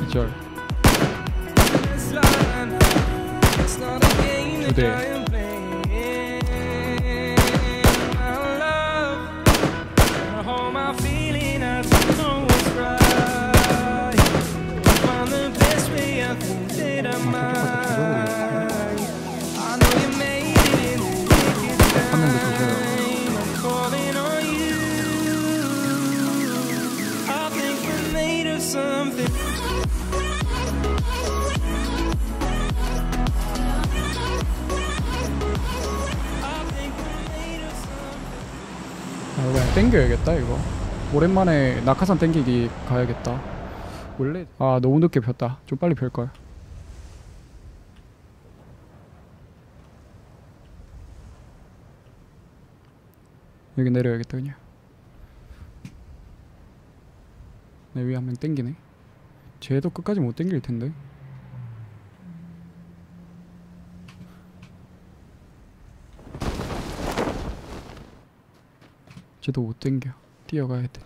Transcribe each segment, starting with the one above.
기절 그냥 땡겨야겠다 이거. 오랜만에 낙하산 땡기기 가야겠다. 원래 아 너무 늦게 폈다. 좀 빨리 펼걸. 여기 내려야겠다 그냥. 내 위에 한 명 땡기네 쟤도 끝까지 못 땡길 텐데. 쟤도 못 땡겨. 뛰어가야 돼.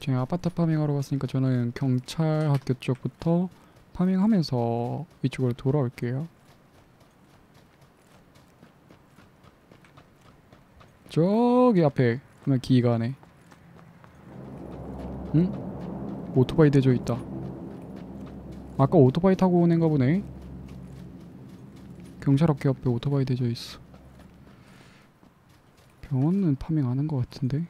지금 아파트 파밍하러 갔으니까 저는 경찰 학교 쪽부터 파밍하면서 이쪽으로 돌아올게요. 저기 앞에 하면 기가네 응? 오토바이 대져 있다. 아까 오토바이 타고 오는 가 보네. 경찰 학교 옆에 오토바이 대져 있어. 병원은 파밍 안 한 것 같은데?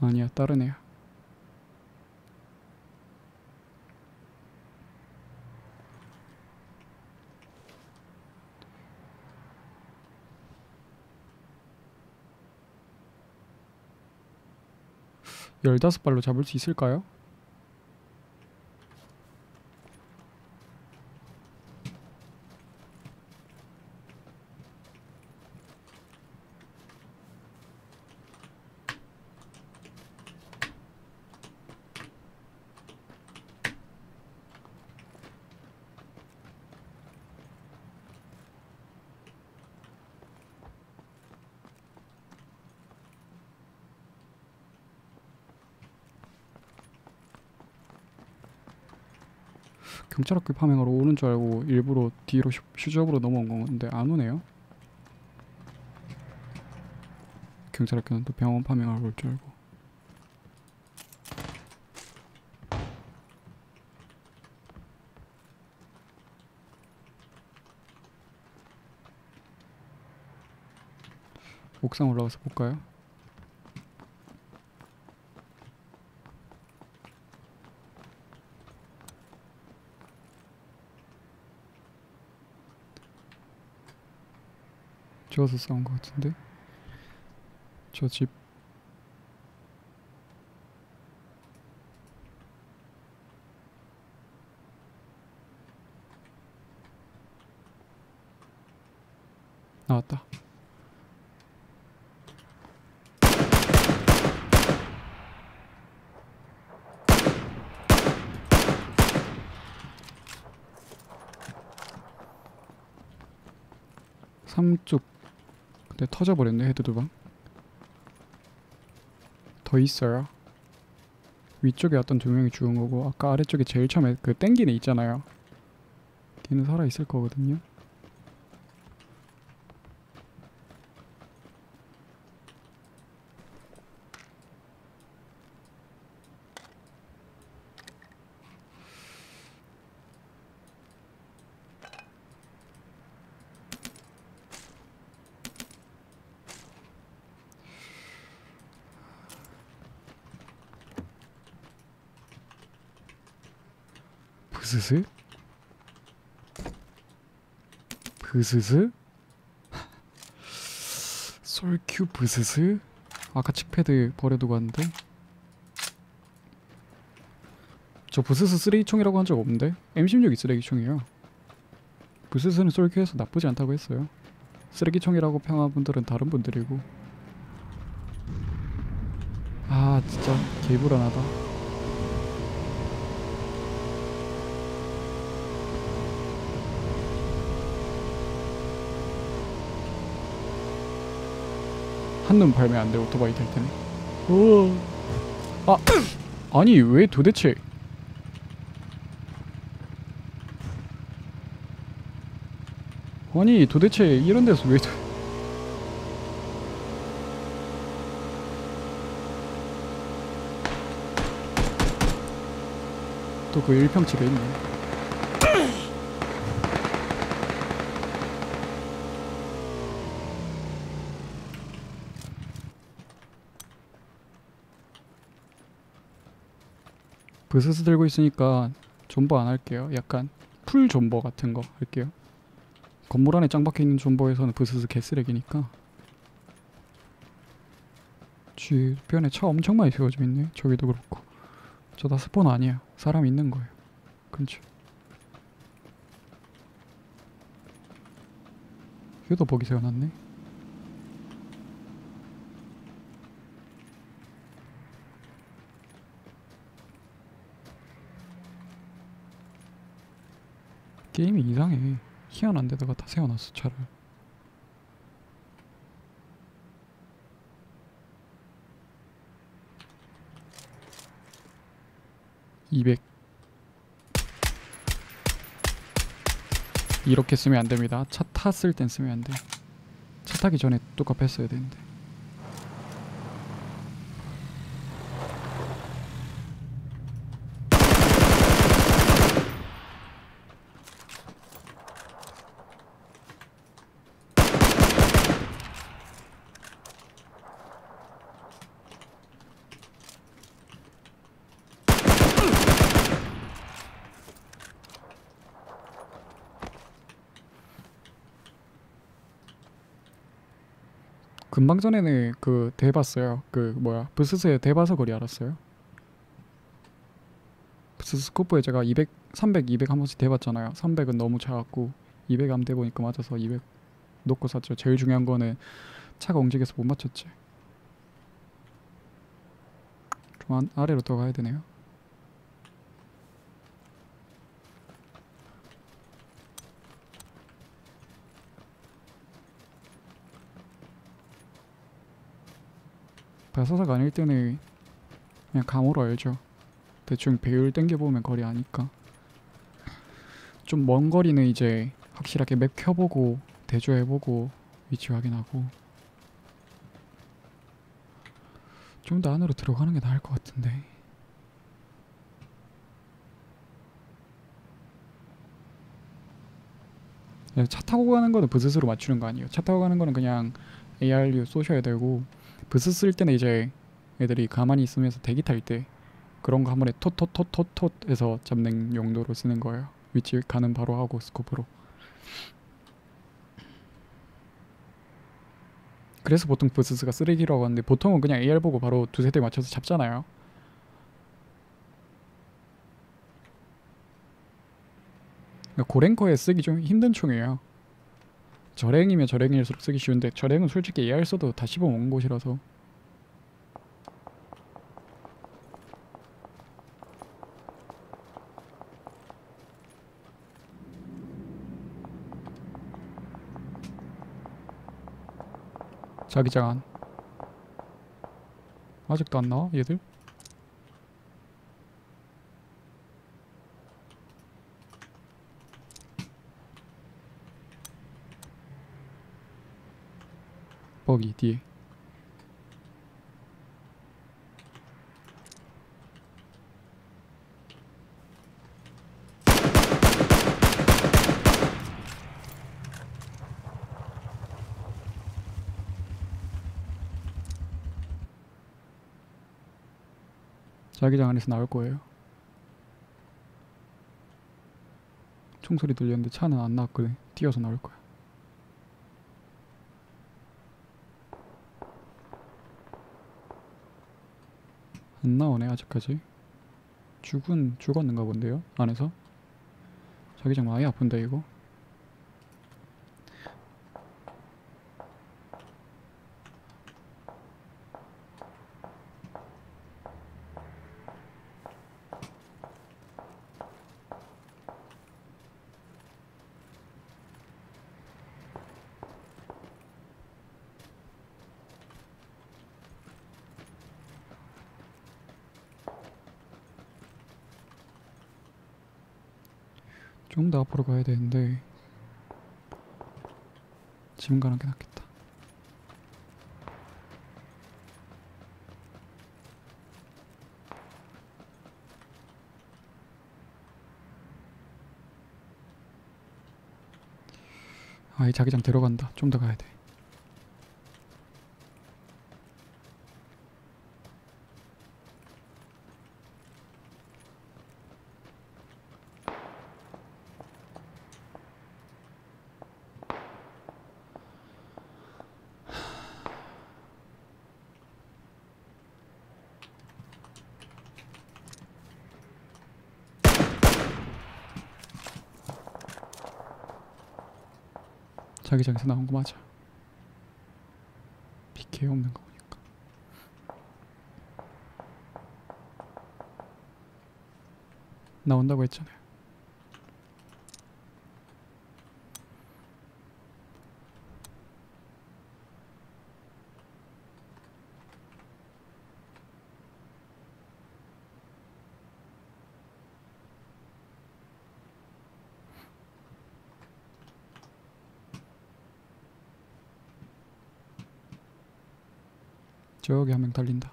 아니야 다른 애야 열다섯 발로 잡을 수 있을까요? 경찰학교 farming하러 오는 줄 알고 일부러 뒤로 슈, 슈즈업으로 넘어온 건데 안 오네요. 경찰학교는 또 병원 farming하러 올 줄 알고. 옥상 올라가서 볼까요? 저어서 싸운 것 같은데? 저 집. 나왔다. 삼쪽 근데 터져버렸네 헤드 두 방 더 있어요. 위쪽에 어떤 두 명이 죽은 거고 아까 아래쪽에 제일 처음에 그 땡기는 있잖아요. 걔는 살아있을 거거든요 브스스 브스스 솔큐 브스스 아까 칙패드 버려두고 왔는데? 저 부스스 쓰레기총이라고 한 적 없는데? M16이 쓰레기총이에요. 부스스는 솔큐에서 나쁘지 않다고 했어요. 쓰레기총이라고 평한 분들은 다른 분들이고. 아 진짜 개불안하다 한눈 팔면 안 돼 오토바이 탈 때는 아 아니 왜 도대체? 아니 도대체 이런 데서 왜 도... 또 그 1평집에 있네 브스스 들고 있으니까 존버 안 할게요. 약간 풀 존버 같은 거 할게요. 건물 안에 짱 박혀있는 존버에서는 브스스 개쓰레기니까. 주변에 차 엄청 많이 세워져 있네. 저기도 그렇고. 저 다 스폰 아니야 사람 있는 거예요. 그렇죠 휴도 보기 세워놨네 게임이 이상해. 희한한 데다가 다 세워놨어 차를. (200) 이렇게 쓰면 안 됩니다. 차 탔을 땐 쓰면 안돼. 차 타기 전에 뚜껑 뺐어야 되는데 금방 전에는 그 대봤어요. 그 뭐야 부스스의 대봐서 거리 알았어요. 부스스 스 코프에 제가 200, 300, 200 한 번씩 대봤잖아요. 300은 너무 작았고 200 한번 대보니까 맞아서 200 놓고 샀죠. 제일 중요한 거는 차가 움직여서 못 맞췄지. 좀 안, 아래로 더 가야 되네요. 발사사가 아닐 때는 그냥 감으로 알죠. 대충 배율 땡겨보면 거리 아니까. 좀 먼 거리는 이제 확실하게 맵 켜보고 대조해보고 위치 확인하고 좀 더 안으로 들어가는 게 나을 것 같은데. 네, 차 타고 가는 거는 부스스로 맞추는 거 아니에요. 차 타고 가는 거는 그냥 ARU 쏘셔야 되고 부스 쓸 때는 이제 애들이 가만히 있으면서 대기 탈 때 그런 거 한 번에 톳톳톳톳톳 해서 잡는 용도로 쓰는 거예요. 위치 가는 바로 하고 스코프로. 그래서 보통 부스스가 쓰레기라고 하는데 보통은 그냥 AR 보고 바로 두세 대 맞춰서 잡잖아요. 그러니까 고랭커에 쓰기 좀 힘든 총이에요. 저랭이면 저랭일수록 쓰기 쉬운데 저랭은 솔직히 AR 써도 다. 씹어먹은 곳이라서. 자기장 안. 아직도 안 나와? 얘들? 버기 뒤에 자기장 안에서 나올 거예요. 총소리 들렸는데 차는 안 나왔거든. 뛰어서 나올 거야. 안 나오네 아직까지. 죽은 죽었는가 본데요. 안에서. 자기장 많이 아픈데 이거. 좀 더 앞으로 가야 되는데 지금 가는 게 낫겠다. 아, 이 자기장 들어간다. 좀 더 가야 돼. 자기장에서 나온 거 맞아. PK 없는 거 보니까. 나온다고 했잖아요. 저기 한 명 달린다.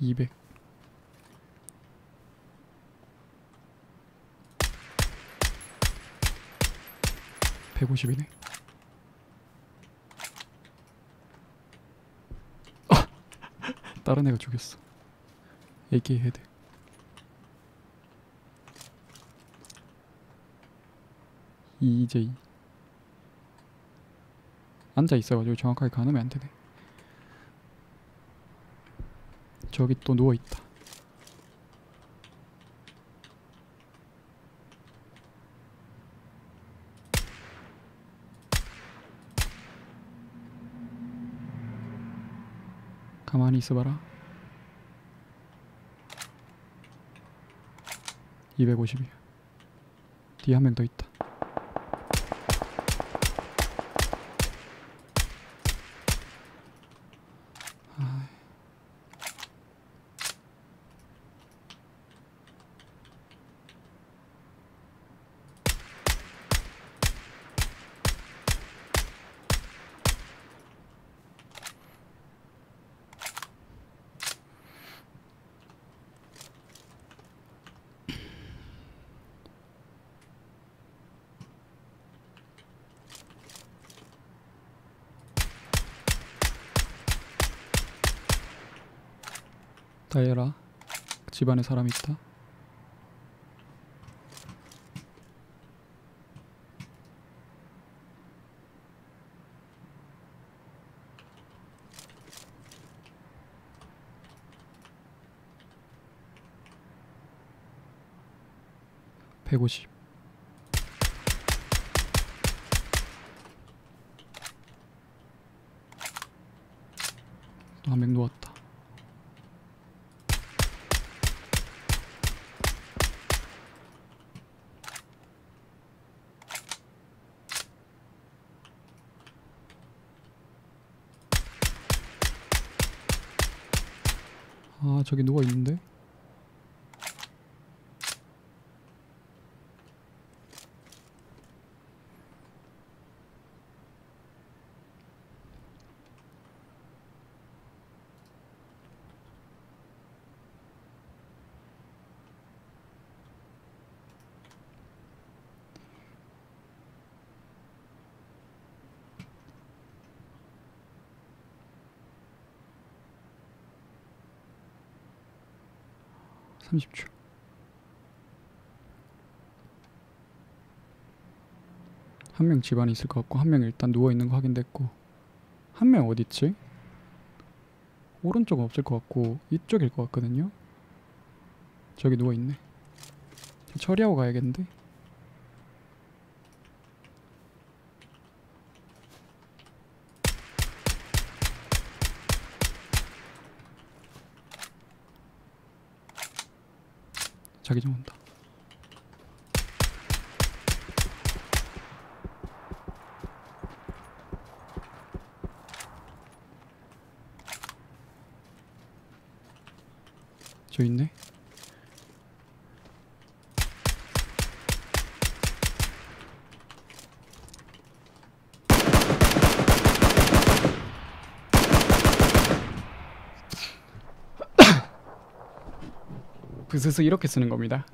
이백. 백오십이네. 아! 다른 애가 죽였어. AK 헤드. EJ 앉아 있어가지고 정확하게 가늠이 안 되네. 저기 또 누워 있다. 가만히 있어봐라. 250이야. 뒤에 한 명 더 있다. 다이애라 집안에 사람 있다. 백오십 또 한 명 누웠다 아 저기 누워 있는데 삼십 초한 명 집안에 있을 것 같고 한 명 일단 누워 있는 거 확인됐고 한 명 어디 있지? 오른쪽은 없을 것 같고 이쪽일 것 같거든요. 저기 누워 있네. 처리하고 가야겠는데. 자기장 온다. 저 있네? 부스스 이렇게 쓰는 겁니다.